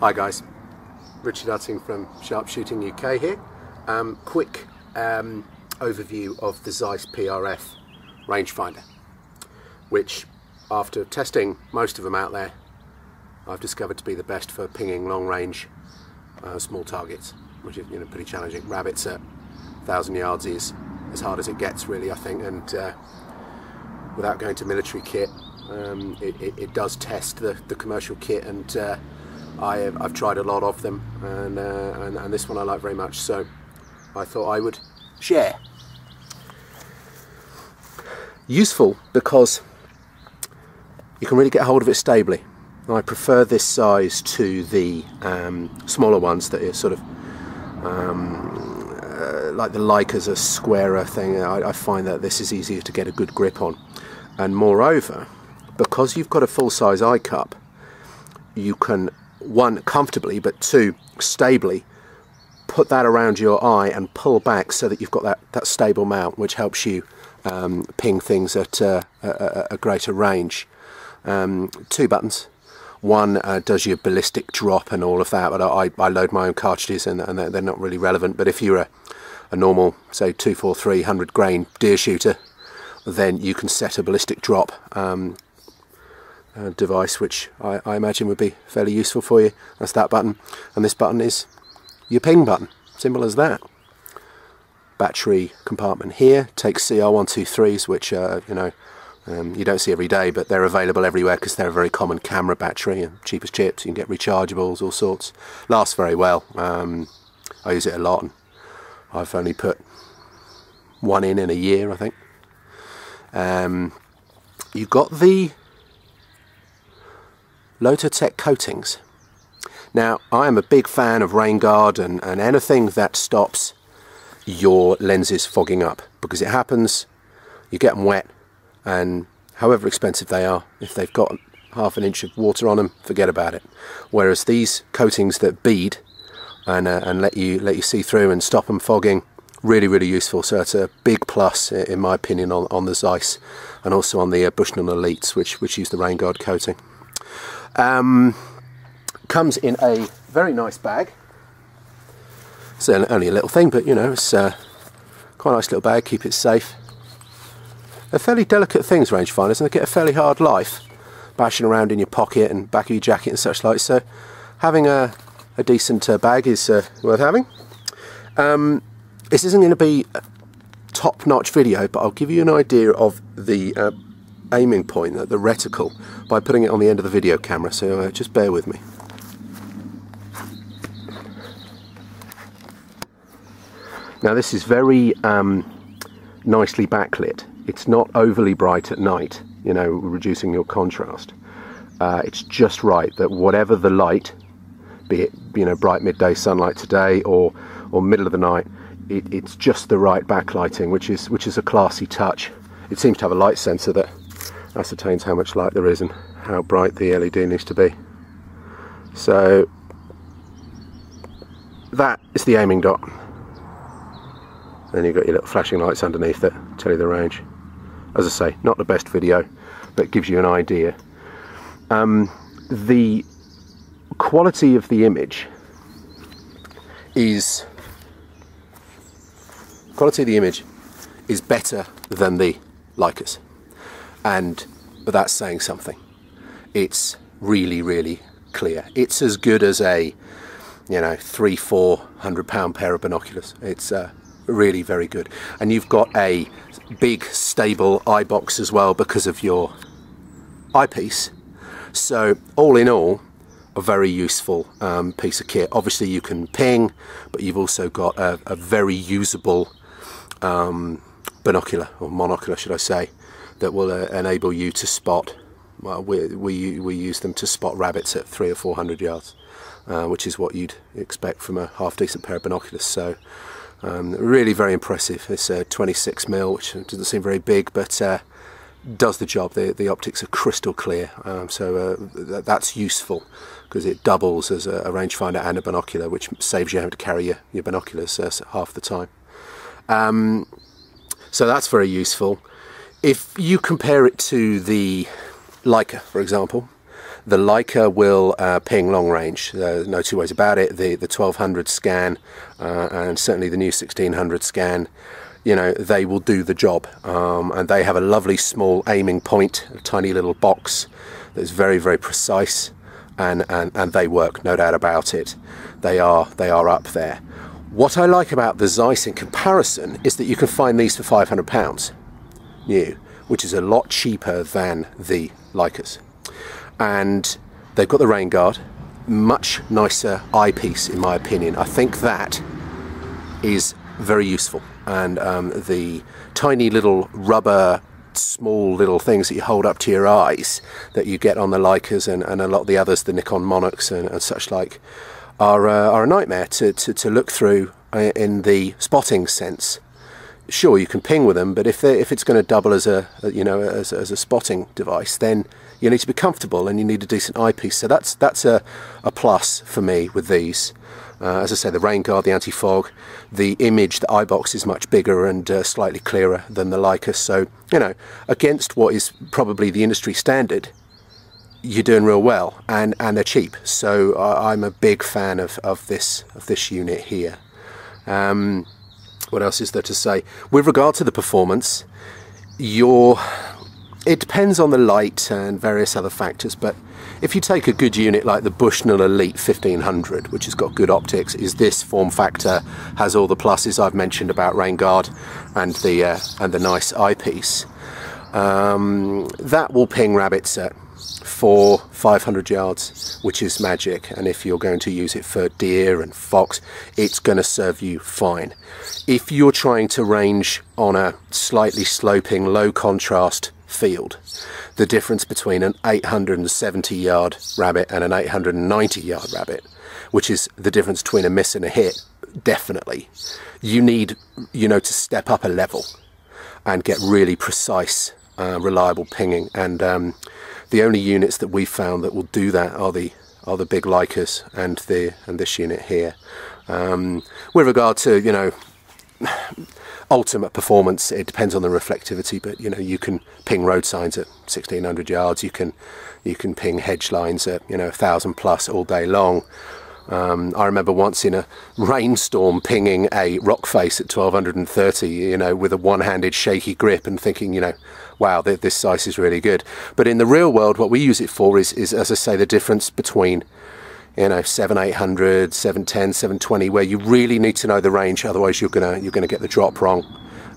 Hi guys, Richard Utting from Sharpshooting UK here. Um, quick um, overview of the Zeiss PRF rangefinder, which after testing most of them out there, I've discovered to be the best for pinging long range uh, small targets, which is you know pretty challenging. Rabbits at 1,000 yards is as hard as it gets really I think and uh, without going to military kit um, it, it, it, does test the, the commercial kit and uh, I have, I've tried a lot of them and, uh, and, and this one I like very much so I thought I would share. Useful because you can really get hold of it stably. I prefer this size to the um, smaller ones that are sort of um, uh, like the Leica's a squarer thing. I, I find that this is easier to get a good grip on. And moreover, because you've got a full-size eye cup, you can one comfortably but two stably put that around your eye and pull back so that you've got that, that stable mount which helps you um, ping things at uh, a, a, greater range. Um, two buttons. One uh, does your ballistic drop and all of that, but I, I load my own cartridges and, and they're, they're, not really relevant. But if you're a, a normal, say, 243 100 grain deer shooter, then you can set a ballistic drop um, uh, device, which I, I, imagine would be fairly useful for you. That's that button, and this button is your ping button. Simple as that. Battery compartment here takes CR123s, which uh, you know um, you don't see every day, but they're available everywhere because they're a very common camera battery and cheap as chips. You can get rechargeables, all sorts. Lasts very well. Um, I use it a lot. And I've only put one in in a year, I think. Um, you've got the LotuTec coatings. Now, I am a big fan of rain guard and, and anything that stops your lenses fogging up because it happens, you get them wet, and however expensive they are, if they've got half an inch of water on them, forget about it. Whereas these coatings that bead and, uh, and let you let you see through and stop them fogging, really really useful. So it's a big plus in my opinion on, on the Zeiss and also on the uh, Bushnell Elites, which which use the rain guard coating. Um, comes in a very nice bag. It's only a little thing, but you know, it's uh, quite a nice little bag, keep it safe. They're fairly delicate things, rangefinders, and they get a fairly hard life, bashing around in your pocket and back of your jacket and such like, so having a, a decent uh, bag is uh, worth having. Um, this isn't going to be top-notch video, but I'll give you an idea of the uh, aiming point, at the reticle, by putting it on the end of the video camera, so uh, just bear with me. Now this is very um, nicely backlit. It's not overly bright at night, you know, reducing your contrast. Uh, it's just right that whatever the light, be it you know bright midday sunlight today or or middle of the night, it, it's just the right backlighting, which is which is a classy touch. It seems to have a light sensor that ascertains how much light there is and how bright the LED needs to be. So that is the aiming dot. Then you've got your little flashing lights underneath that tell you the range. As I say, not the best video, but gives you an idea. Um, the quality of the image is quality of the image is better than the Leicas and but that's saying something. It's really, really clear. It's as good as a, you know, three, four hundred pound pair of binoculars. It's uh, really very good. And you've got a big, stable eye box as well because of your eyepiece. So all in all, a very useful um, piece of kit. Obviously you can ping, but you've also got a, a very usable um, binocular, or monocular should I say, that will uh, enable you to spot well, we, we, we use them to spot rabbits at three or four hundred yards, uh, which is what you'd expect from a half decent pair of binoculars. So, um, really very impressive. It's a 26 mil, which doesn't seem very big, but uh, does the job. The, the optics are crystal clear, um, so uh, that's useful because it doubles as a, a, rangefinder and a binocular, which saves you having to carry your, your binoculars uh, half the time. Um, so that's very useful if you compare it to the Leica, for example, The Leica will uh, ping long range, uh, no two ways about it. The, the 1200 scan uh, and certainly the new 1600 scan, you know, they will do the job. Um, and they have a lovely small aiming point, a tiny little box that's very, very precise. And, and, and they work, no doubt about it. They are, they are up there. What I like about the Zeiss in comparison is that you can find these for £500 new, which is a lot cheaper than the Leicas. And they've got the rain guard, much nicer eyepiece in my opinion. I think that is very useful. And um, the tiny little rubber small little things that you hold up to your eyes that you get on the Leicas and, and a lot of the others, the Nikon Monarchs and, and such like, are, uh, are a nightmare to, to, to look through uh, in the spotting sense. Sure, you can ping with them, but if if it's going to double as a, you know as, as a spotting device, then you need to be comfortable and you need a decent eyepiece. So that's that's a, a plus for me with these. Uh, as I say, the rain guard, the anti-fog, the image, the eye box is much bigger and uh, slightly clearer than the Leica. So you know, against what is probably the industry standard, you're doing real well and and they're cheap so I'm a big fan of, of this of this unit here um, what else is there to say? With regard to the performance your it depends on the light and various other factors but if you take a good unit like the Bushnell Elite 1500 which has got good optics is this form factor has all the pluses I've mentioned about rain guard and the uh, and the nice eyepiece. Um, that will ping rabbits at for 500 yards, which is magic. And if you're going to use it for deer and fox, it's going to serve you fine. If you're trying to range on a slightly sloping, low contrast field, the difference between an 870 yard rabbit and an 890 yard rabbit, which is the difference between a miss and a hit, definitely. You need, you know, to step up a level and get really precise, uh, reliable pinging. And um, the only units that we found that will do that are the are the big Leicas and the and this unit here. Um, with regard to you know ultimate performance, it depends on the reflectivity, but you know you can ping road signs at 1600 yards. You can you can ping hedge lines at you know 1000 plus all day long. Um, I remember once in a rainstorm pinging a rock face at 1230, you know, with a one-handed shaky grip and thinking, you know, wow, th this Zeiss is really good. But in the real world, what we use it for is, is as I say, the difference between you know 7 800 710 720 where you really need to know the range otherwise you're gonna you're gonna get the drop wrong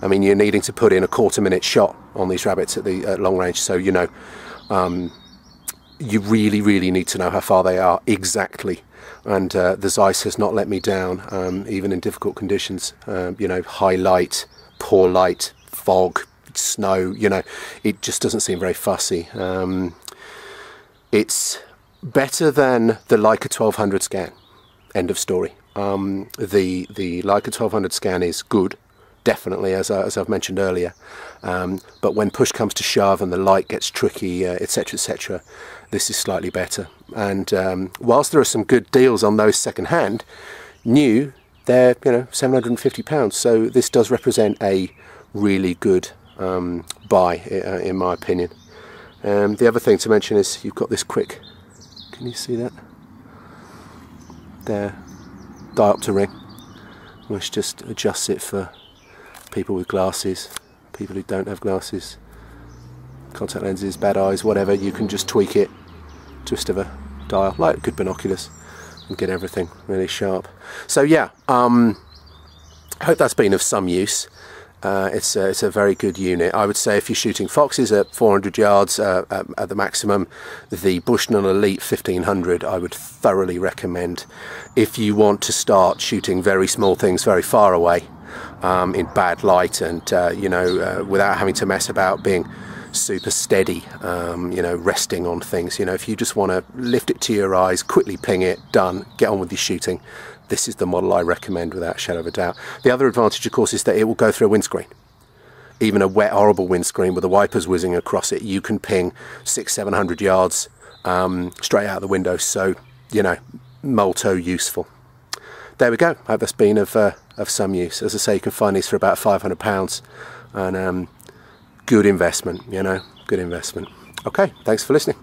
i mean you're needing to put in a quarter minute shot on these rabbits at the at long range so you know um, you really really need to know how far they are exactly and uh, the Zeiss has not let me down, um, even in difficult conditions. Um, you know, high light, poor light, fog, snow. You know, it just doesn't seem very fussy. Um, it's better than the Leica 1200 scan. End of story. Um, the the Leica 1200 scan is good definitely, as, I, as I've mentioned earlier. Um, but when push comes to shove and the light gets tricky, etc., uh, etc., et this is slightly better. And um, whilst there are some good deals on those second hand, new, they're you know 750 pounds. So this does represent a really good um, buy, uh, in my opinion. Um, the other thing to mention is you've got this quick. Can you see that? There, diopter ring, which just adjusts it for people with glasses, people who don't have glasses, contact lenses, bad eyes, whatever, you can just tweak it, twist of a dial, like good binoculars, and get everything really sharp. So yeah, um, I hope that's been of some use. Uh, it's, a, it's a very good unit. I would say if you're shooting foxes at 400 yards uh, at, at, the maximum, the Bushnell Elite 1500 I would thoroughly recommend. If you want to start shooting very small things very far away, um, in bad light and uh, you know uh, without having to mess about being super steady um, you know resting on things. You know if you just want to lift it to your eyes quickly ping it done get on with your shooting this is the model I recommend without shadow of a doubt. The other advantage of course is that it will go through a windscreen. Even a wet horrible windscreen with the wipers whizzing across it you can ping six seven hundred yards um, straight out the window. So you know molto useful. There we go. I hope that's been of, uh, of some use. As I say, you can find these for about £500 and um, good investment, you know, good investment. Okay, thanks for listening.